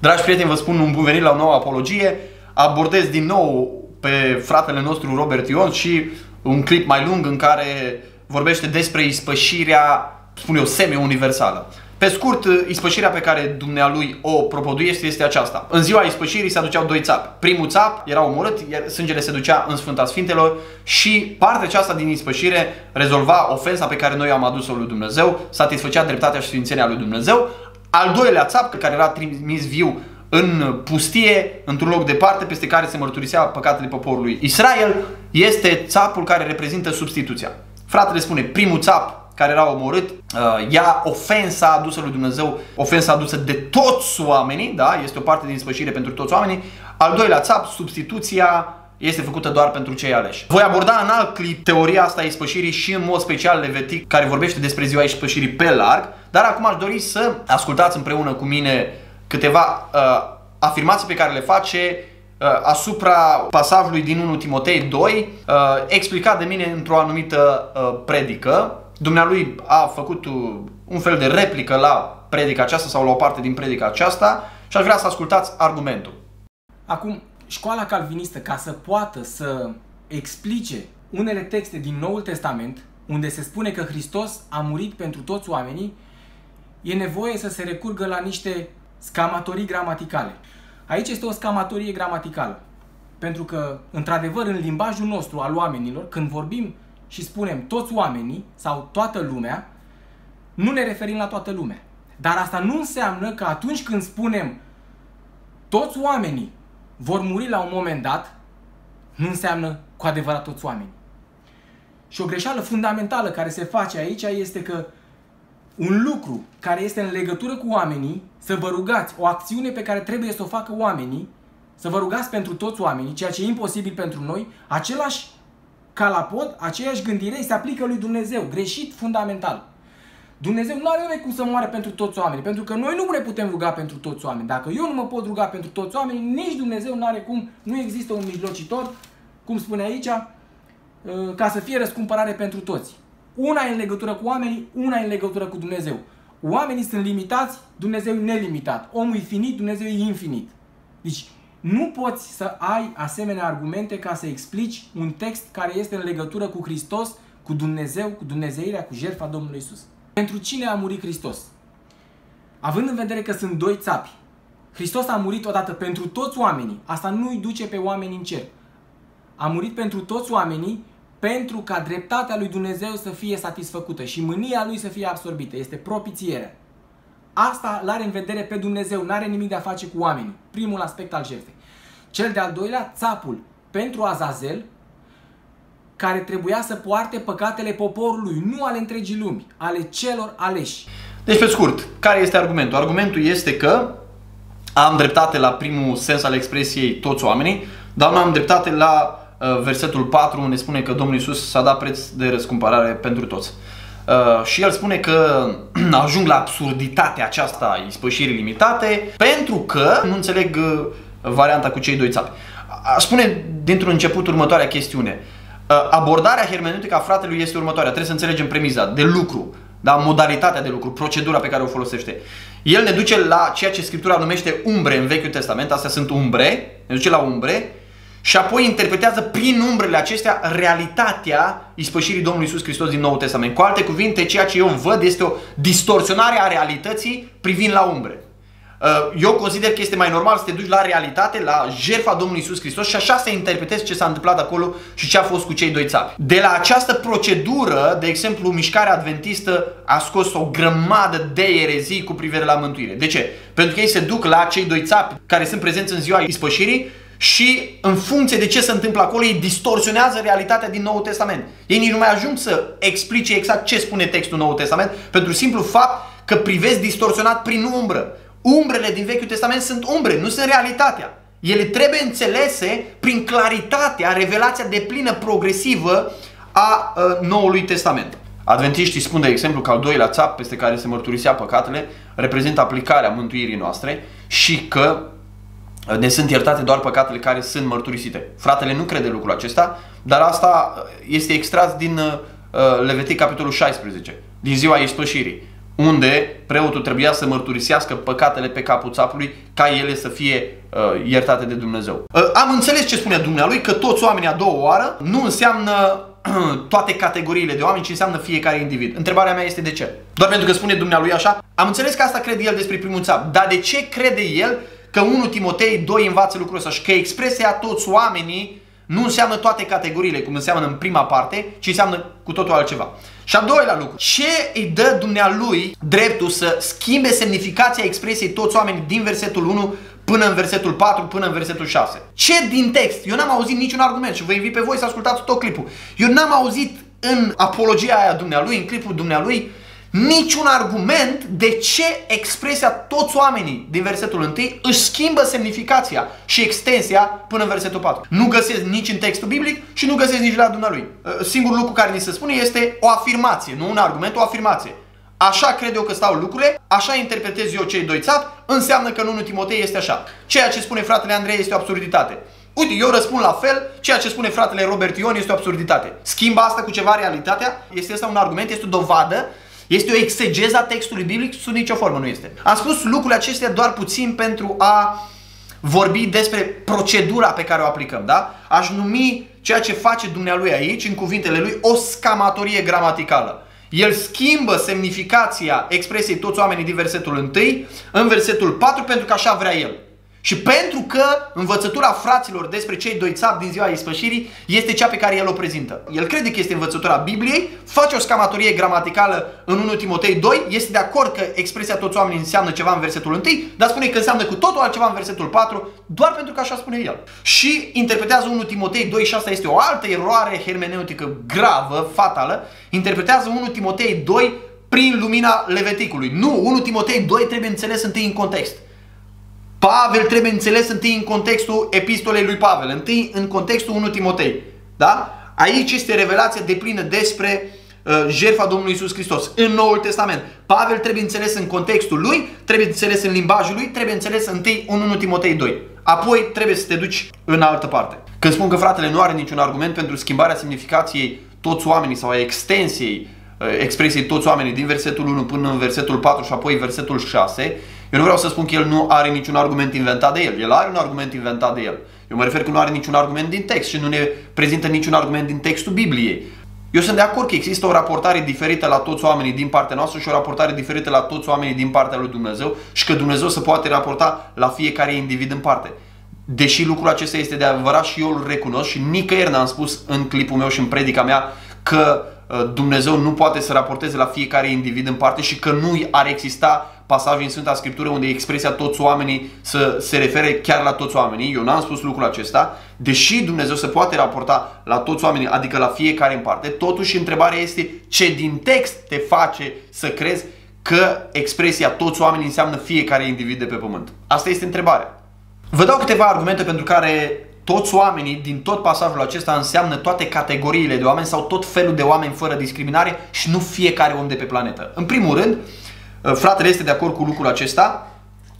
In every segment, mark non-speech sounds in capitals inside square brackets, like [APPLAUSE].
Dragi prieteni, vă spun un bun venit la o nouă apologie. Abordez din nou pe fratele nostru Robert Ion și un clip mai lung în care vorbește despre ispășirea, spun eu, semi-universală. Pe scurt, ispășirea pe care dumnealui o propoduiește este aceasta. În ziua ispășirii se aduceau doi țapi. Primul țap era omorât, iar sângele se ducea în Sfânta Sfintelor și partea aceasta din ispășire rezolva ofensa pe care noi am adus-o lui Dumnezeu, satisfăcea dreptatea și sfințenia lui Dumnezeu. Al doilea țap, care era trimis viu în pustie, într-un loc departe, peste care se mărturisea păcatele poporului Israel, este țapul care reprezintă substituția. Fratele spune, primul țap care era omorât, uh, ia ofensa adusă lui Dumnezeu, ofensa adusă de toți oamenii, da? este o parte din spășire pentru toți oamenii. Al doilea țap, substituția este făcută doar pentru cei aleși. Voi aborda în alt clip teoria asta a ispășirii și în mod special Levitic, care vorbește despre ziua ispășirii pe larg, dar acum aș dori să ascultați împreună cu mine câteva uh, afirmații pe care le face uh, asupra pasajului din 1 Timotei 2, uh, explicat de mine într-o anumită uh, predică, Dumnealui a făcut un fel de replică la predica aceasta sau la o parte din predica aceasta și aș vrea să ascultați argumentul. Acum, școala calvinistă, ca să poată să explice unele texte din Noul Testament, unde se spune că Hristos a murit pentru toți oamenii, e nevoie să se recurgă la niște scamatorii gramaticale. Aici este o scamatorie gramaticală. Pentru că, într-adevăr, în limbajul nostru al oamenilor, când vorbim și spunem toți oamenii sau toată lumea, nu ne referim la toată lumea. Dar asta nu înseamnă că atunci când spunem toți oamenii vor muri la un moment dat, nu înseamnă cu adevărat toți oamenii. Și o greșeală fundamentală care se face aici este că un lucru care este în legătură cu oamenii, să vă rugați, o acțiune pe care trebuie să o facă oamenii, să vă rugați pentru toți oamenii, ceea ce e imposibil pentru noi, același ca la pod, aceeași gândire se aplică lui Dumnezeu. Greșit fundamental. Dumnezeu nu are cum să moare pentru toți oamenii, pentru că noi nu ne putem ruga pentru toți oamenii. Dacă eu nu mă pot ruga pentru toți oamenii, nici Dumnezeu nu are cum, nu există un mijlocitor, cum spune aici, uh, ca să fie răscumpărare pentru toți. Una e în legătură cu oamenii, una e în legătură cu Dumnezeu. Oamenii sunt limitați, Dumnezeu e nelimitat. Omul e finit, Dumnezeu e infinit. Deci, nu poți să ai asemenea argumente ca să explici un text care este în legătură cu Hristos, cu Dumnezeu, cu Dumnezeirea, cu jertfa Domnului Isus. Pentru cine a murit Hristos? Având în vedere că sunt doi țapi, Hristos a murit odată pentru toți oamenii. Asta nu îi duce pe oameni în cer. A murit pentru toți oamenii pentru ca dreptatea lui Dumnezeu să fie satisfăcută și mânia lui să fie absorbită. Este propicierea. Asta l-are în vedere pe Dumnezeu, nu are nimic de a face cu oamenii. Primul aspect al jertfei. Cel de-al doilea, țapul pentru Azazel, care trebuia să poarte păcatele poporului, nu ale întregii lumi, ale celor aleși. Deci, pe scurt, care este argumentul? Argumentul este că am dreptate la primul sens al expresiei toți oamenii, dar nu am dreptate la uh, versetul 4 unde spune că Domnul Isus s-a dat preț de răscumpărare pentru toți. Uh, și el spune că [CLEARS THROAT] ajung la absurditatea aceasta a ispășirii limitate pentru că nu înțeleg uh, varianta cu cei doi țapi. Aș spune dintr-un început următoarea chestiune. Uh, abordarea hermeneutică a fratelui este următoarea. Trebuie să înțelegem premiza de lucru, da? modalitatea de lucru, procedura pe care o folosește. El ne duce la ceea ce Scriptura numește umbre în Vechiul Testament, astea sunt umbre, ne duce la umbre și apoi interpretează prin umbrele acestea realitatea ispășirii Domnului Isus Hristos din Noul Testament. Cu alte cuvinte, ceea ce eu văd este o distorsionare a realității privind la umbre. Uh, eu consider că este mai normal să te duci la realitate, la jertfa Domnului Isus Hristos și așa să interpretezi ce s-a întâmplat acolo și ce a fost cu cei doi țapi. De la această procedură, de exemplu, mișcarea adventistă a scos o grămadă de erezii cu privire la mântuire. De ce? Pentru că ei se duc la cei doi țapi care sunt prezenți în ziua ispășirii și în funcție de ce se întâmplă acolo, ei distorsionează realitatea din Noul Testament. Ei nici nu mai ajung să explice exact ce spune textul Noul Testament pentru simplu fapt că privesc distorsionat prin umbră. Umbrele din Vechiul Testament sunt umbre, nu sunt realitatea. Ele trebuie înțelese prin claritatea, revelația de plină progresivă a uh, Noului Testament. Adventiștii spun de exemplu că al doilea țap peste care se mărturisea păcatele reprezintă aplicarea mântuirii noastre și că ne sunt iertate doar păcatele care sunt mărturisite. Fratele nu crede lucrul acesta, dar asta este extras din uh, Levitic capitolul 16, din ziua ispășirii, unde preotul trebuia să mărturisească păcatele pe capul țapului ca ele să fie uh, iertate de Dumnezeu. Uh, am înțeles ce spune Dumnealui, că toți oamenii a doua oară nu înseamnă [CLEARS THROAT] toate categoriile de oameni, ci înseamnă fiecare individ. Întrebarea mea este de ce? Doar pentru că spune Dumnealui așa? Am înțeles că asta crede el despre primul țap, dar de ce crede el că 1 Timotei 2 învață lucrul ăsta și că expresia toți oamenii nu înseamnă toate categoriile, cum înseamnă în prima parte, ci înseamnă cu totul altceva. Și al doilea lucru, ce îi dă dumnealui dreptul să schimbe semnificația expresiei toți oamenii din versetul 1 până în versetul 4, până în versetul 6? Ce din text? Eu n-am auzit niciun argument și vă invit pe voi să ascultați tot clipul. Eu n-am auzit în apologia aia dumnealui, în clipul dumnealui, niciun argument de ce expresia toți oamenii din versetul 1 își schimbă semnificația și extensia până în versetul 4. Nu găsesc nici în textul biblic și nu găsesc nici la dumnealui. Uh, singurul lucru care ni se spune este o afirmație, nu un argument, o afirmație. Așa cred eu că stau lucrurile, așa interpretez eu cei doi țapi, înseamnă că în 1 Timotei este așa. Ceea ce spune fratele Andrei este o absurditate. Uite, eu răspund la fel, ceea ce spune fratele Robert Ion este o absurditate. Schimbă asta cu ceva realitatea? Este asta un argument? Este o dovadă este o exegeză a textului biblic? Sub nicio formă nu este. Am spus lucrurile acestea doar puțin pentru a vorbi despre procedura pe care o aplicăm, da? Aș numi ceea ce face dumnealui aici, în cuvintele lui, o scamatorie gramaticală. El schimbă semnificația expresiei toți oamenii din versetul 1 în versetul 4 pentru că așa vrea el. Și pentru că învățătura fraților despre cei doi țapi din ziua ispășirii este cea pe care el o prezintă. El crede că este învățătura Bibliei, face o scamatorie gramaticală în 1 Timotei 2, este de acord că expresia toți oamenii înseamnă ceva în versetul 1, dar spune că înseamnă cu totul altceva în versetul 4, doar pentru că așa spune el. Și interpretează 1 Timotei 2 și asta este o altă eroare hermeneutică gravă, fatală, interpretează 1 Timotei 2 prin lumina Leveticului. Nu, 1 Timotei 2 trebuie înțeles întâi în context. Pavel trebuie înțeles întâi în contextul epistolei lui Pavel, întâi în contextul 1 Timotei. Da? Aici este revelația de plină despre uh, jertfa Domnului Isus Hristos în Noul Testament. Pavel trebuie înțeles în contextul lui, trebuie înțeles în limbajul lui, trebuie înțeles întâi în 1 Timotei 2. Apoi trebuie să te duci în altă parte. Când spun că fratele nu are niciun argument pentru schimbarea semnificației toți oamenii sau a extensiei uh, expresiei toți oamenii din versetul 1 până în versetul 4 și apoi versetul 6, eu nu vreau să spun că el nu are niciun argument inventat de el. El are un argument inventat de el. Eu mă refer că nu are niciun argument din text și nu ne prezintă niciun argument din textul Bibliei. Eu sunt de acord că există o raportare diferită la toți oamenii din partea noastră și o raportare diferită la toți oamenii din partea lui Dumnezeu și că Dumnezeu se poate raporta la fiecare individ în parte. Deși lucrul acesta este de adevărat și eu îl recunosc și nicăieri n-am spus în clipul meu și în predica mea că uh, Dumnezeu nu poate să raporteze la fiecare individ în parte și că nu ar exista pasaje în Sfânta Scriptură unde expresia toți oamenii să se refere chiar la toți oamenii. Eu n-am spus lucrul acesta. Deși Dumnezeu se poate raporta la toți oamenii, adică la fiecare în parte, totuși întrebarea este ce din text te face să crezi că expresia toți oamenii înseamnă fiecare individ de pe pământ. Asta este întrebarea. Vă dau câteva argumente pentru care toți oamenii din tot pasajul acesta înseamnă toate categoriile de oameni sau tot felul de oameni fără discriminare și nu fiecare om de pe planetă. În primul rând, Uh, fratele este de acord cu lucrul acesta.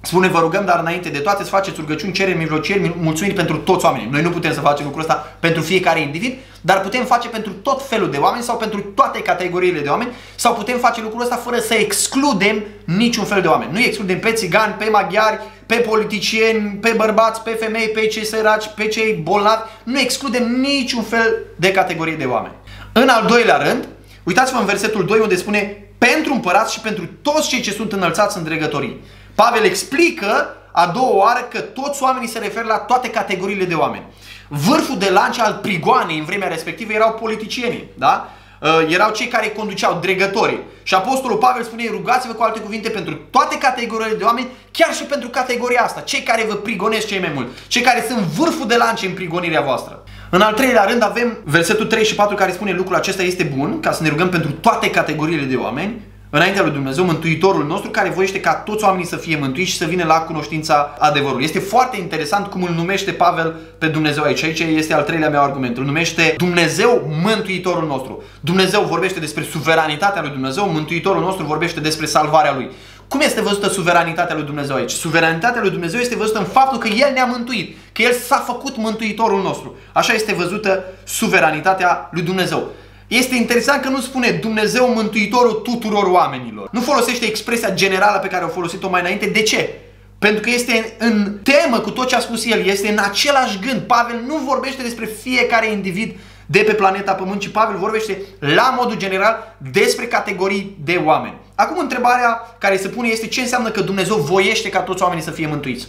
Spune, vă rugăm, dar înainte de toate să faceți rugăciuni, cereri, mijlocieri, mulțumiri pentru toți oamenii. Noi nu putem să facem lucrul ăsta pentru fiecare individ, dar putem face pentru tot felul de oameni sau pentru toate categoriile de oameni sau putem face lucrul ăsta fără să excludem niciun fel de oameni. Nu excludem pe țigani, pe maghiari, pe politicieni, pe bărbați, pe femei, pe cei săraci, pe cei bolnavi. Nu excludem niciun fel de categorie de oameni. În al doilea rând, uitați-vă în versetul 2 unde spune pentru împărați și pentru toți cei ce sunt înălțați în dregătorii. Pavel explică a doua oară că toți oamenii se referă la toate categoriile de oameni. Vârful de lance al prigoanei în vremea respectivă erau politicienii, da? Uh, erau cei care conduceau, dregătorii. Și Apostolul Pavel spune, rugați-vă cu alte cuvinte pentru toate categoriile de oameni, chiar și pentru categoria asta, cei care vă prigonesc cei mai mult, cei care sunt vârful de lance în prigonirea voastră. În al treilea rând avem versetul 3 și 4 care spune lucrul acesta este bun, ca să ne rugăm pentru toate categoriile de oameni, înaintea lui Dumnezeu, Mântuitorul nostru, care voiește ca toți oamenii să fie mântuiți și să vină la cunoștința adevărului. Este foarte interesant cum îl numește Pavel pe Dumnezeu aici. Aici este al treilea meu argument. Îl numește Dumnezeu Mântuitorul nostru. Dumnezeu vorbește despre suveranitatea lui Dumnezeu, Mântuitorul nostru vorbește despre salvarea lui. Cum este văzută suveranitatea lui Dumnezeu aici? Suveranitatea lui Dumnezeu este văzută în faptul că El ne-a mântuit, că El s-a făcut mântuitorul nostru. Așa este văzută suveranitatea lui Dumnezeu. Este interesant că nu spune Dumnezeu mântuitorul tuturor oamenilor. Nu folosește expresia generală pe care o folosit-o mai înainte. De ce? Pentru că este în temă cu tot ce a spus el, este în același gând. Pavel nu vorbește despre fiecare individ de pe planeta Pământ, ci Pavel vorbește la modul general despre categorii de oameni. Acum întrebarea care se pune este ce înseamnă că Dumnezeu voiește ca toți oamenii să fie mântuiți.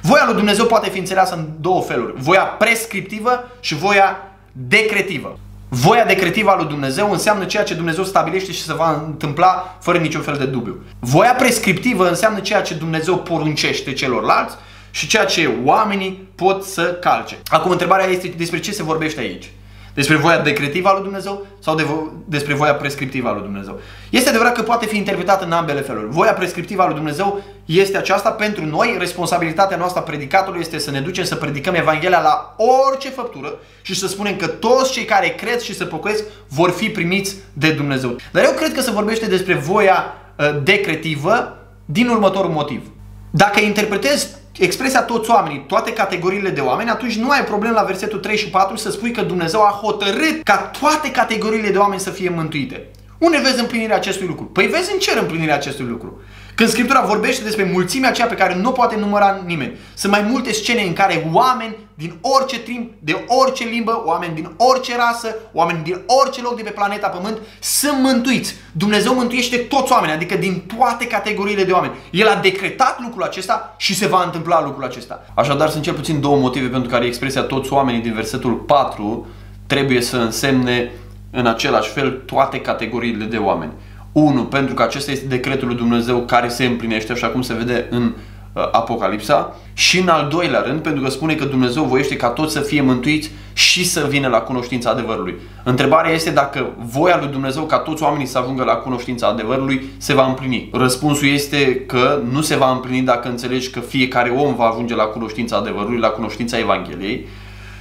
Voia lui Dumnezeu poate fi înțeleasă în două feluri. Voia prescriptivă și voia decretivă. Voia decretivă a lui Dumnezeu înseamnă ceea ce Dumnezeu stabilește și se va întâmpla fără niciun fel de dubiu. Voia prescriptivă înseamnă ceea ce Dumnezeu poruncește celorlalți și ceea ce oamenii pot să calce. Acum întrebarea este despre ce se vorbește aici. Despre voia decretivă a lui Dumnezeu sau de vo- despre voia prescriptivă a lui Dumnezeu. Este adevărat că poate fi interpretată în ambele feluri. Voia prescriptivă a lui Dumnezeu este aceasta pentru noi, responsabilitatea noastră a predicatului este să ne ducem să predicăm Evanghelia la orice făptură și să spunem că toți cei care cred și se pocăiesc vor fi primiți de Dumnezeu. Dar eu cred că se vorbește despre voia uh, decretivă din următorul motiv. Dacă interpretezi expresia toți oamenii, toate categoriile de oameni, atunci nu ai problem la versetul 3 și 4 să spui că Dumnezeu a hotărât ca toate categoriile de oameni să fie mântuite. Unde vezi împlinirea acestui lucru? Păi vezi în cer împlinirea acestui lucru. Când Scriptura vorbește despre mulțimea aceea pe care nu poate număra nimeni, sunt mai multe scene în care oameni din orice timp, de orice limbă, oameni din orice rasă, oameni din orice loc de pe planeta Pământ sunt mântuiți. Dumnezeu mântuiește toți oamenii, adică din toate categoriile de oameni. El a decretat lucrul acesta și se va întâmpla lucrul acesta. Așadar, sunt cel puțin două motive pentru care expresia toți oamenii din versetul 4 trebuie să însemne în același fel toate categoriile de oameni. 1. Pentru că acesta este decretul lui Dumnezeu care se împlinește, așa cum se vede în uh, Apocalipsa. Și în al doilea rând, pentru că spune că Dumnezeu voiește ca toți să fie mântuiți și să vină la cunoștința adevărului. Întrebarea este dacă voia lui Dumnezeu ca toți oamenii să ajungă la cunoștința adevărului se va împlini. Răspunsul este că nu se va împlini dacă înțelegi că fiecare om va ajunge la cunoștința adevărului, la cunoștința Evangheliei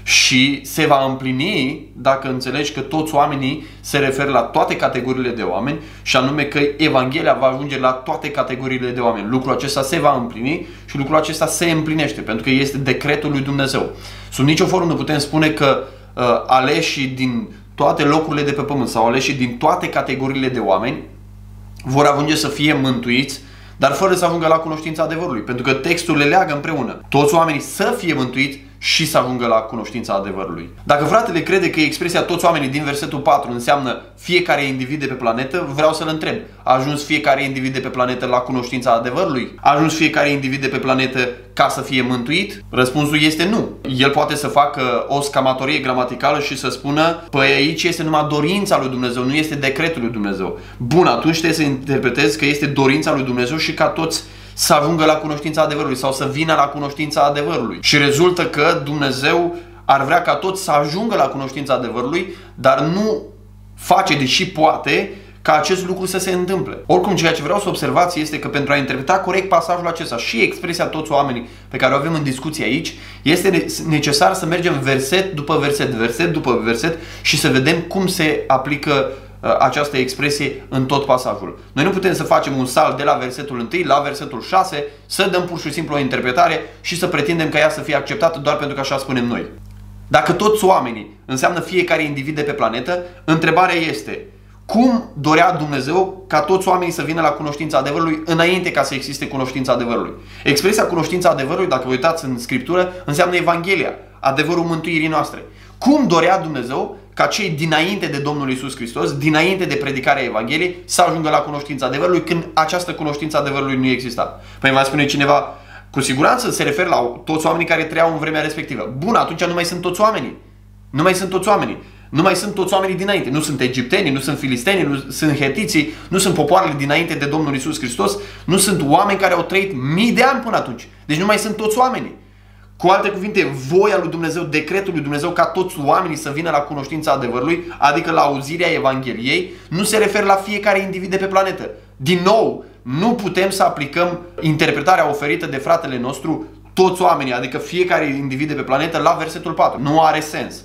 și se va împlini dacă înțelegi că toți oamenii se referă la toate categoriile de oameni și anume că Evanghelia va ajunge la toate categoriile de oameni. Lucrul acesta se va împlini și lucrul acesta se împlinește pentru că este decretul lui Dumnezeu. Sub nicio formă nu putem spune că uh, aleșii din toate locurile de pe pământ sau aleșii din toate categoriile de oameni vor ajunge să fie mântuiți dar fără să ajungă la cunoștința adevărului, pentru că textul le leagă împreună. Toți oamenii să fie mântuiți și să ajungă la cunoștința adevărului. Dacă fratele crede că expresia toți oamenii din versetul 4 înseamnă fiecare individ de pe planetă, vreau să-l întreb. A ajuns fiecare individ de pe planetă la cunoștința adevărului? A ajuns fiecare individ de pe planetă ca să fie mântuit? Răspunsul este nu. El poate să facă o scamatorie gramaticală și să spună, păi aici este numai dorința lui Dumnezeu, nu este decretul lui Dumnezeu. Bun, atunci trebuie să interpretezi că este dorința lui Dumnezeu și ca toți să ajungă la cunoștința adevărului sau să vină la cunoștința adevărului. Și rezultă că Dumnezeu ar vrea ca toți să ajungă la cunoștința adevărului, dar nu face, deși poate, ca acest lucru să se întâmple. Oricum, ceea ce vreau să observați este că pentru a interpreta corect pasajul acesta și expresia toți oamenii pe care o avem în discuție aici, este necesar să mergem verset după verset, verset după verset și să vedem cum se aplică Uh, această expresie în tot pasajul. Noi nu putem să facem un salt de la versetul 1 la versetul 6, să dăm pur și simplu o interpretare și să pretindem ca ea să fie acceptată doar pentru că așa spunem noi. Dacă toți oamenii înseamnă fiecare individ de pe planetă, întrebarea este cum dorea Dumnezeu ca toți oamenii să vină la cunoștința adevărului înainte ca să existe cunoștința adevărului. Expresia cunoștința adevărului, dacă vă uitați în Scriptură, înseamnă Evanghelia, adevărul mântuirii noastre. Cum dorea Dumnezeu ca cei dinainte de Domnul Isus Hristos, dinainte de predicarea Evangheliei, să ajungă la cunoștința adevărului când această cunoștință adevărului nu exista. Păi va spune cineva, cu siguranță se referă la toți oamenii care trăiau în vremea respectivă. Bun, atunci nu mai sunt toți oamenii. Nu mai sunt toți oamenii. Nu mai sunt toți oamenii dinainte. Nu sunt egiptenii, nu sunt filistenii, nu sunt hetiții, nu sunt popoarele dinainte de Domnul Isus Hristos, nu sunt oameni care au trăit mii de ani până atunci. Deci nu mai sunt toți oamenii. Cu alte cuvinte, voia lui Dumnezeu, decretul lui Dumnezeu ca toți oamenii să vină la cunoștința adevărului, adică la auzirea Evangheliei, nu se referă la fiecare individ de pe planetă. Din nou, nu putem să aplicăm interpretarea oferită de fratele nostru toți oamenii, adică fiecare individ de pe planetă, la versetul 4. Nu are sens.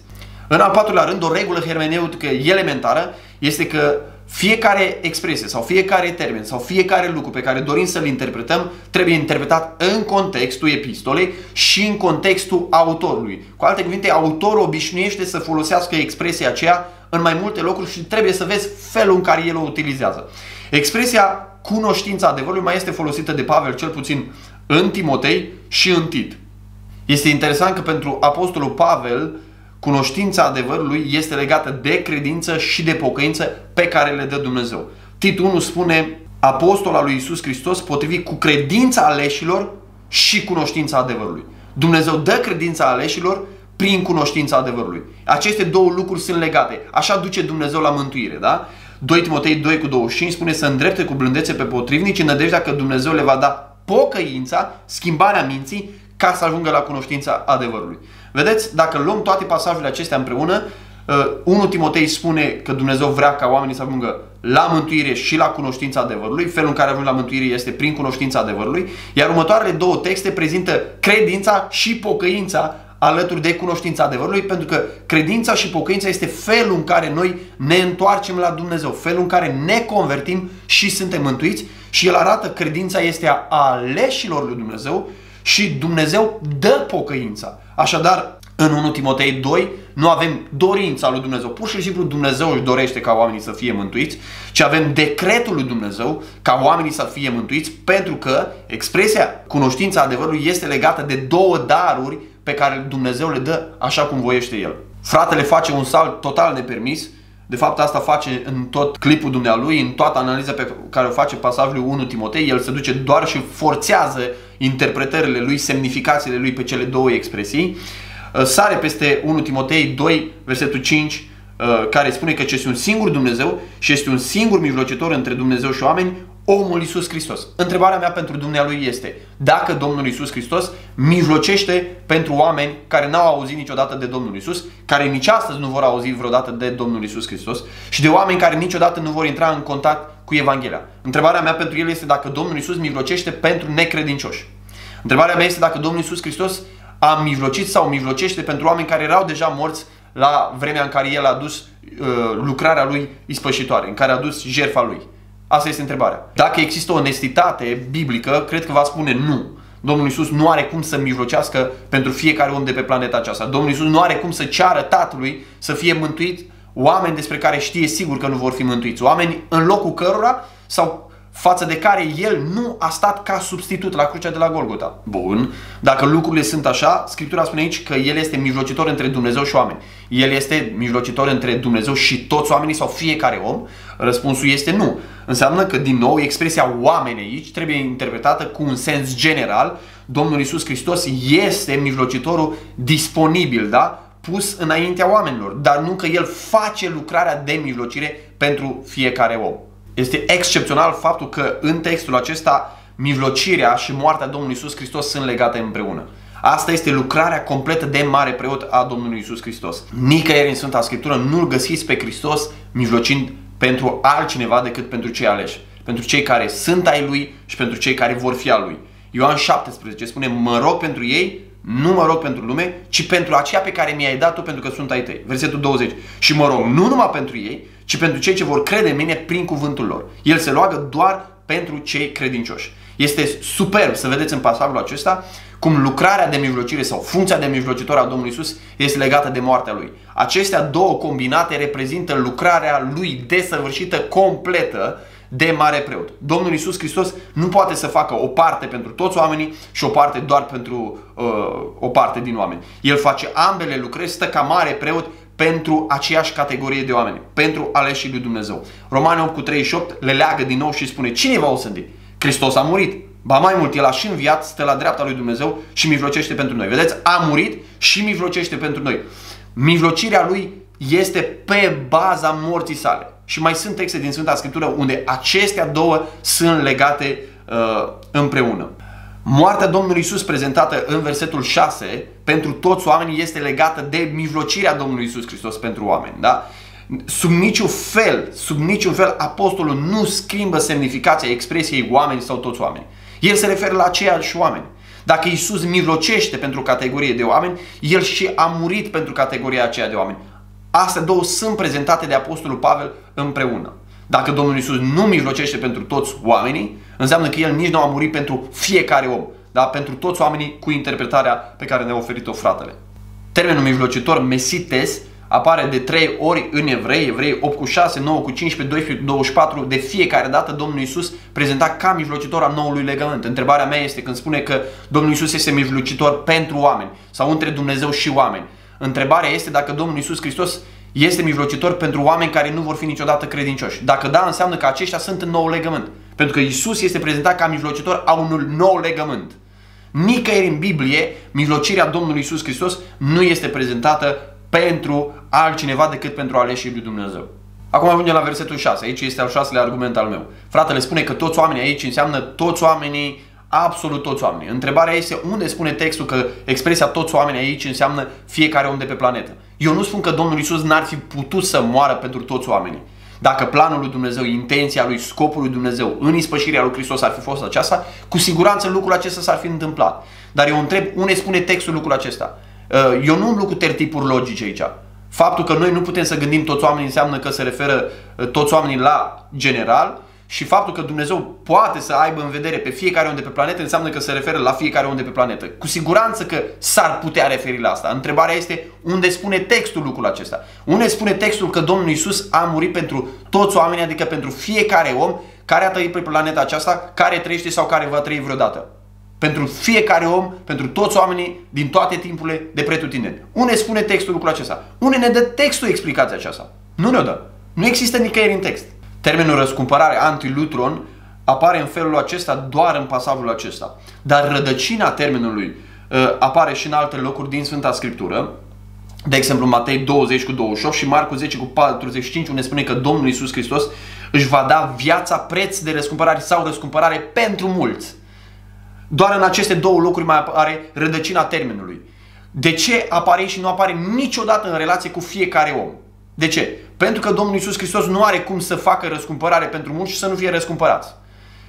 În al patrulea rând, o regulă hermeneutică elementară este că fiecare expresie sau fiecare termen sau fiecare lucru pe care dorim să-l interpretăm trebuie interpretat în contextul epistolei și în contextul autorului. Cu alte cuvinte, autorul obișnuiește să folosească expresia aceea în mai multe locuri și trebuie să vezi felul în care el o utilizează. Expresia cunoștința adevărului mai este folosită de Pavel cel puțin în Timotei și în Tit. Este interesant că pentru apostolul Pavel cunoștința adevărului este legată de credință și de pocăință pe care le dă Dumnezeu. Tit 1 spune apostola lui Isus Hristos potrivit cu credința aleșilor și cunoștința adevărului. Dumnezeu dă credința aleșilor prin cunoștința adevărului. Aceste două lucruri sunt legate. Așa duce Dumnezeu la mântuire, da? 2 Timotei 2 cu 25 spune să îndrepte cu blândețe pe potrivnici în nădejdea că Dumnezeu le va da pocăința, schimbarea minții, ca să ajungă la cunoștința adevărului. Vedeți, dacă luăm toate pasajele acestea împreună, 1 uh, Timotei spune că Dumnezeu vrea ca oamenii să ajungă la mântuire și la cunoștința adevărului. Felul în care ajung la mântuire este prin cunoștința adevărului. Iar următoarele două texte prezintă credința și pocăința alături de cunoștința adevărului, pentru că credința și pocăința este felul în care noi ne întoarcem la Dumnezeu, felul în care ne convertim și suntem mântuiți și el arată credința este a aleșilor lui Dumnezeu și Dumnezeu dă pocăința. Așadar, în 1 Timotei 2 nu avem dorința lui Dumnezeu. Pur și simplu Dumnezeu își dorește ca oamenii să fie mântuiți, ci avem decretul lui Dumnezeu ca oamenii să fie mântuiți pentru că expresia cunoștința adevărului este legată de două daruri pe care Dumnezeu le dă așa cum voiește El. Fratele face un salt total nepermis, de fapt asta face în tot clipul dumnealui, în toată analiza pe care o face pasajul 1 Timotei, el se duce doar și forțează interpretările lui, semnificațiile lui pe cele două expresii. Uh, sare peste 1 Timotei 2, versetul 5, uh, care spune că este un singur Dumnezeu și este un singur mijlocitor între Dumnezeu și oameni, omul Iisus Hristos. Întrebarea mea pentru dumnealui este dacă Domnul Iisus Hristos mijlocește pentru oameni care n-au auzit niciodată de Domnul Iisus, care nici astăzi nu vor auzi vreodată de Domnul Iisus Hristos și de oameni care niciodată nu vor intra în contact cu Evanghelia. Întrebarea mea pentru el este dacă Domnul Iisus mijlocește pentru necredincioși. Întrebarea mea este dacă Domnul Iisus Hristos a mijlocit sau mijlocește pentru oameni care erau deja morți la vremea în care El a dus uh, lucrarea Lui ispășitoare, în care a dus jertfa Lui. Asta este întrebarea. Dacă există onestitate biblică, cred că va spune nu. Domnul Isus nu are cum să mijlocească pentru fiecare om de pe planeta aceasta. Domnul Isus nu are cum să ceară Tatălui să fie mântuit oameni despre care știe sigur că nu vor fi mântuiți. Oameni în locul cărora sau față de care el nu a stat ca substitut la crucea de la Golgota. Bun, dacă lucrurile sunt așa, Scriptura spune aici că el este mijlocitor între Dumnezeu și oameni. El este mijlocitor între Dumnezeu și toți oamenii sau fiecare om? Răspunsul este nu. Înseamnă că, din nou, expresia oameni aici trebuie interpretată cu un sens general. Domnul Isus Hristos este mijlocitorul disponibil, da? pus înaintea oamenilor, dar nu că El face lucrarea de mijlocire pentru fiecare om. Este excepțional faptul că în textul acesta mijlocirea și moartea Domnului Isus Hristos sunt legate împreună. Asta este lucrarea completă de mare preot a Domnului Isus Hristos. Nicăieri în Sfânta Scriptură nu-L găsiți pe Hristos mijlocind pentru altcineva decât pentru cei aleși. Pentru cei care sunt ai Lui și pentru cei care vor fi al Lui. Ioan 17 spune, mă rog pentru ei, nu mă rog pentru lume, ci pentru aceea pe care mi-ai dat-o pentru că sunt ai tăi. Versetul 20. Și mă rog nu numai pentru ei, ci pentru cei ce vor crede în mine prin cuvântul lor. El se roagă doar pentru cei credincioși. Este superb să vedeți în pasajul acesta cum lucrarea de mijlocire sau funcția de mijlocitor a Domnului Isus este legată de moartea Lui. Acestea două combinate reprezintă lucrarea Lui desăvârșită, completă, de mare preot. Domnul Isus Hristos nu poate să facă o parte pentru toți oamenii și o parte doar pentru uh, o parte din oameni. El face ambele lucrări, stă ca mare preot pentru aceeași categorie de oameni, pentru aleșii lui Dumnezeu. Romani 8 cu 38 le leagă din nou și spune cine va osândi? Hristos a murit. Ba mai mult, El a și înviat, stă la dreapta lui Dumnezeu și mijlocește pentru noi. Vedeți? A murit și mijlocește pentru noi. Mijlocirea Lui este pe baza morții sale. Și mai sunt texte din Sfânta Scriptură unde acestea două sunt legate uh, împreună. Moartea Domnului Isus prezentată în versetul 6 pentru toți oamenii este legată de mijlocirea Domnului Isus Hristos pentru oameni. Da? Sub niciun fel, sub niciun fel, apostolul nu schimbă semnificația expresiei oameni sau toți oameni. El se referă la aceiași oameni. Dacă Isus mijlocește pentru o categorie de oameni, El și a murit pentru categoria aceea de oameni. Astea două sunt prezentate de Apostolul Pavel împreună. Dacă Domnul Isus nu mijlocește pentru toți oamenii, înseamnă că El nici nu a murit pentru fiecare om, dar pentru toți oamenii cu interpretarea pe care ne-a oferit-o fratele. Termenul mijlocitor, mesites, apare de 3 ori în evrei, evrei 8 cu 6, 9 cu 15, 12 cu 24, de fiecare dată Domnul Isus prezenta ca mijlocitor al noului legământ. Întrebarea mea este când spune că Domnul Isus este mijlocitor pentru oameni sau între Dumnezeu și oameni. Întrebarea este dacă Domnul Isus Hristos este mijlocitor pentru oameni care nu vor fi niciodată credincioși. Dacă da, înseamnă că aceștia sunt în nou legământ. Pentru că Isus este prezentat ca mijlocitor a unui nou legământ. Nicăieri în Biblie, mijlocirea Domnului Isus Hristos nu este prezentată pentru altcineva decât pentru aleșii lui Dumnezeu. Acum ajungem la versetul 6. Aici este al șaselea argument al meu. Fratele spune că toți oamenii aici înseamnă toți oamenii, absolut toți oamenii. Întrebarea este unde spune textul că expresia toți oamenii aici înseamnă fiecare om de pe planetă. Eu nu spun că Domnul Isus n-ar fi putut să moară pentru toți oamenii. Dacă planul lui Dumnezeu, intenția lui, scopul lui Dumnezeu în ispășirea lui Hristos ar fi fost aceasta, cu siguranță lucrul acesta s-ar fi întâmplat. Dar eu întreb unde spune textul lucrul acesta. Uh, eu nu umblu cu tertipuri logice aici. Faptul că noi nu putem să gândim toți oamenii înseamnă că se referă uh, toți oamenii la general și faptul că Dumnezeu poate să aibă în vedere pe fiecare om de pe planetă înseamnă că se referă la fiecare om de pe planetă. Cu siguranță că s-ar putea referi la asta. Întrebarea este unde spune textul lucrul acesta. Unde spune textul că Domnul Isus a murit pentru toți oamenii, adică pentru fiecare om care a trăit pe planeta aceasta, care trăiește sau care va trăi vreodată. Pentru fiecare om, pentru toți oamenii din toate timpurile de pretutindeni. Unde spune textul lucrul acesta? Unde ne dă textul explicația aceasta? Nu ne-o dă. Nu există nicăieri în text. Termenul răscumpărare, antilutron, apare în felul acesta doar în pasajul acesta. Dar rădăcina termenului uh, apare și în alte locuri din Sfânta Scriptură, de exemplu Matei 20 cu 28 și Marcu 10 cu 45 unde spune că Domnul Isus Hristos își va da viața preț de răscumpărare sau răscumpărare pentru mulți. Doar în aceste două locuri mai apare rădăcina termenului. De ce apare și nu apare niciodată în relație cu fiecare om? De ce? Pentru că Domnul Isus Hristos nu are cum să facă răscumpărare pentru mulți și să nu fie răscumpărați.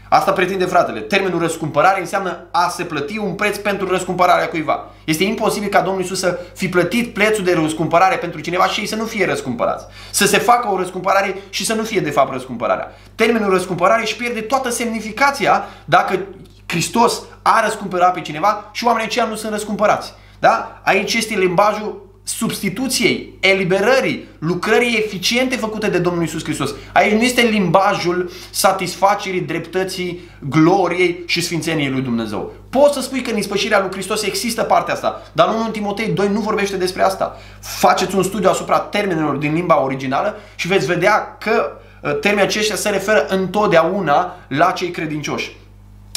Asta pretinde fratele. Termenul răscumpărare înseamnă a se plăti un preț pentru răscumpărarea cuiva. Este imposibil ca Domnul Isus să fi plătit prețul de răscumpărare pentru cineva și ei să nu fie răscumpărați. Să se facă o răscumpărare și să nu fie de fapt răscumpărarea. Termenul răscumpărare își pierde toată semnificația dacă Hristos a răscumpărat pe cineva și oamenii aceia nu sunt răscumpărați. Da? Aici este limbajul substituției, eliberării, lucrării eficiente făcute de Domnul Isus Hristos. Aici nu este limbajul satisfacerii, dreptății, gloriei și sfințeniei lui Dumnezeu. Poți să spui că în ispășirea lui Hristos există partea asta, dar nu în Timotei 2 nu vorbește despre asta. Faceți un studiu asupra termenelor din limba originală și veți vedea că uh, termenii aceștia se referă întotdeauna la cei credincioși.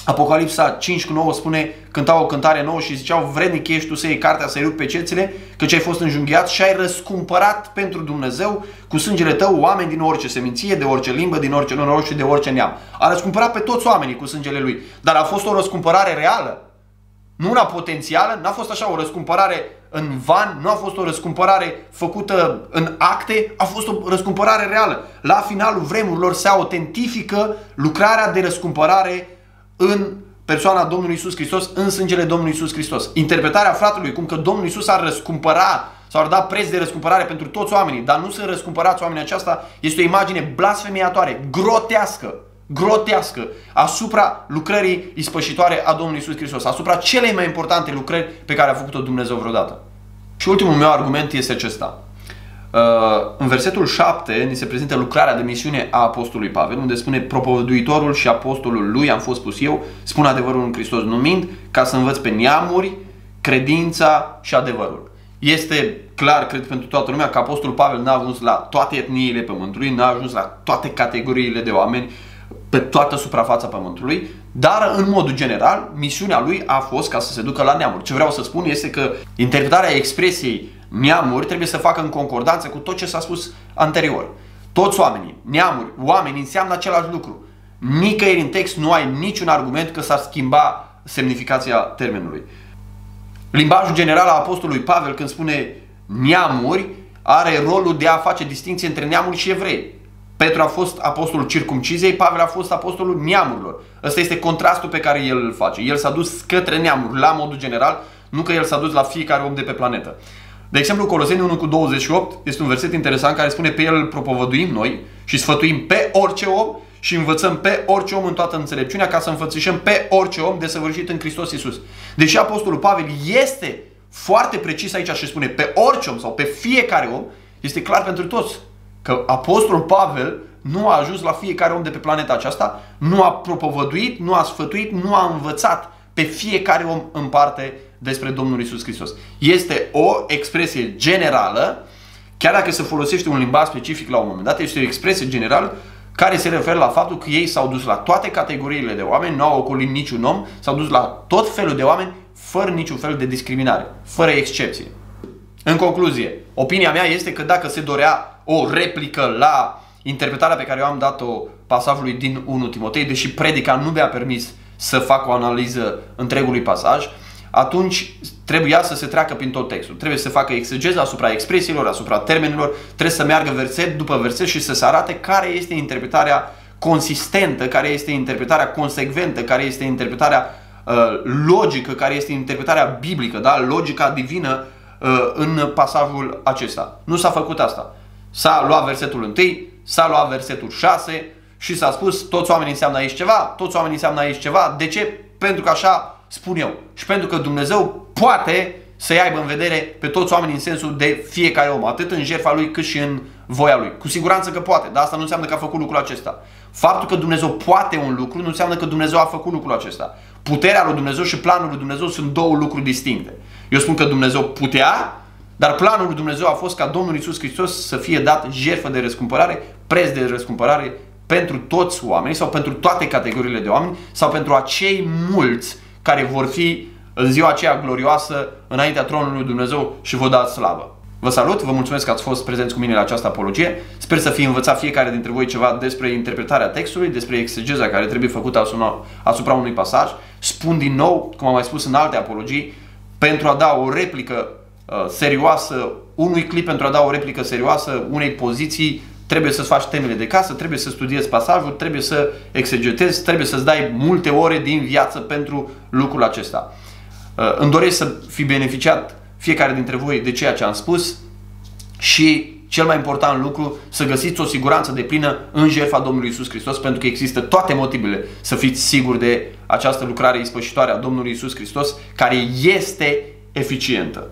Apocalipsa 5 cu 9 spune, cântau o cântare nouă și ziceau, vrednic ești tu să iei cartea, să-i rupi pe cețile, ce ai fost înjunghiat și ai răscumpărat pentru Dumnezeu cu sângele tău oameni din orice seminție, de orice limbă, din orice noroc și de orice neam. A răscumpărat pe toți oamenii cu sângele lui, dar a fost o răscumpărare reală, nu una potențială, n-a fost așa o răscumpărare în van, nu a fost o răscumpărare făcută în acte, a fost o răscumpărare reală. La finalul vremurilor se autentifică lucrarea de răscumpărare în persoana Domnului Isus Hristos, în sângele Domnului Isus Hristos. Interpretarea fratelui, cum că Domnul Isus ar răscumpăra sau ar da preț de răscumpărare pentru toți oamenii, dar nu sunt răscumpărați oamenii aceasta, este o imagine blasfemiatoare, grotească, grotească asupra lucrării ispășitoare a Domnului Isus Hristos, asupra celei mai importante lucrări pe care a făcut-o Dumnezeu vreodată. Și ultimul meu argument este acesta. Uh, în versetul 7 ni se prezintă lucrarea de misiune a apostolului Pavel, unde spune propovăduitorul și apostolul lui am fost pus eu, spun adevărul în Hristos numind, ca să învăț pe neamuri credința și adevărul. Este clar, cred, pentru toată lumea că apostolul Pavel n-a ajuns la toate etniile pământului, n-a ajuns la toate categoriile de oameni, pe toată suprafața pământului, dar în modul general, misiunea lui a fost ca să se ducă la neamuri. Ce vreau să spun este că interpretarea expresiei neamuri trebuie să facă în concordanță cu tot ce s-a spus anterior. Toți oamenii, neamuri, oameni înseamnă același lucru. Nicăieri în text nu ai niciun argument că s-ar schimba semnificația termenului. Limbajul general al apostolului Pavel când spune neamuri are rolul de a face distinție între neamuri și evrei. Petru a fost apostolul circumcizei, Pavel a fost apostolul neamurilor. Ăsta este contrastul pe care el îl face. El s-a dus către neamuri, la modul general, nu că el s-a dus la fiecare om de pe planetă. De exemplu, Coloseni 1 cu 28 este un verset interesant care spune pe el îl propovăduim noi și sfătuim pe orice om și învățăm pe orice om în toată înțelepciunea ca să înfățișăm pe orice om desăvârșit în Hristos Iisus. Deși Apostolul Pavel este foarte precis aici și spune pe orice om sau pe fiecare om, este clar pentru toți că Apostolul Pavel nu a ajuns la fiecare om de pe planeta aceasta, nu a propovăduit, nu a sfătuit, nu a învățat pe fiecare om în parte despre Domnul Isus Hristos. Este o expresie generală, chiar dacă se folosește un limbaj specific la un moment dat, este o expresie generală care se referă la faptul că ei s-au dus la toate categoriile de oameni, nu au ocolit niciun om, s-au dus la tot felul de oameni, fără niciun fel de discriminare, fără excepție. În concluzie, opinia mea este că dacă se dorea o replică la interpretarea pe care eu am dat-o pasajului din 1 Timotei, deși predica nu mi-a permis să fac o analiză întregului pasaj, atunci trebuia să se treacă prin tot textul. Trebuie să facă exegeză asupra expresiilor, asupra termenilor, trebuie să meargă verset după verset și să se arate care este interpretarea consistentă, care este interpretarea consecventă, care este interpretarea uh, logică, care este interpretarea biblică, da? logica divină uh, în pasajul acesta. Nu s-a făcut asta. S-a luat versetul 1, s-a luat versetul 6 și s-a spus toți oamenii înseamnă aici ceva, toți oamenii înseamnă aici ceva. De ce? Pentru că așa spun eu. Și pentru că Dumnezeu poate să-i aibă în vedere pe toți oamenii în sensul de fiecare om, atât în jertfa lui cât și în voia lui. Cu siguranță că poate, dar asta nu înseamnă că a făcut lucrul acesta. Faptul că Dumnezeu poate un lucru nu înseamnă că Dumnezeu a făcut lucrul acesta. Puterea lui Dumnezeu și planul lui Dumnezeu sunt două lucruri distincte. Eu spun că Dumnezeu putea, dar planul lui Dumnezeu a fost ca Domnul Isus Hristos să fie dat jertfă de răscumpărare, preț de răscumpărare pentru toți oamenii sau pentru toate categoriile de oameni sau pentru acei mulți care vor fi în ziua aceea glorioasă înaintea tronului lui Dumnezeu și vă dați slavă. Vă salut, vă mulțumesc că ați fost prezenți cu mine la această apologie. Sper să fi învățat fiecare dintre voi ceva despre interpretarea textului, despre exegeza care trebuie făcută asupra, asupra unui pasaj. Spun din nou, cum am mai spus în alte apologii, pentru a da o replică uh, serioasă unui clip, pentru a da o replică serioasă unei poziții, trebuie să-ți faci temele de casă, trebuie să studiezi pasajul, trebuie să exegetezi, trebuie să-ți dai multe ore din viață pentru lucrul acesta. Uh, îmi doresc să fi beneficiat fiecare dintre voi de ceea ce am spus și cel mai important lucru, să găsiți o siguranță de plină în jertfa Domnului Isus Hristos, pentru că există toate motivele să fiți siguri de această lucrare ispășitoare a Domnului Isus Hristos, care este eficientă.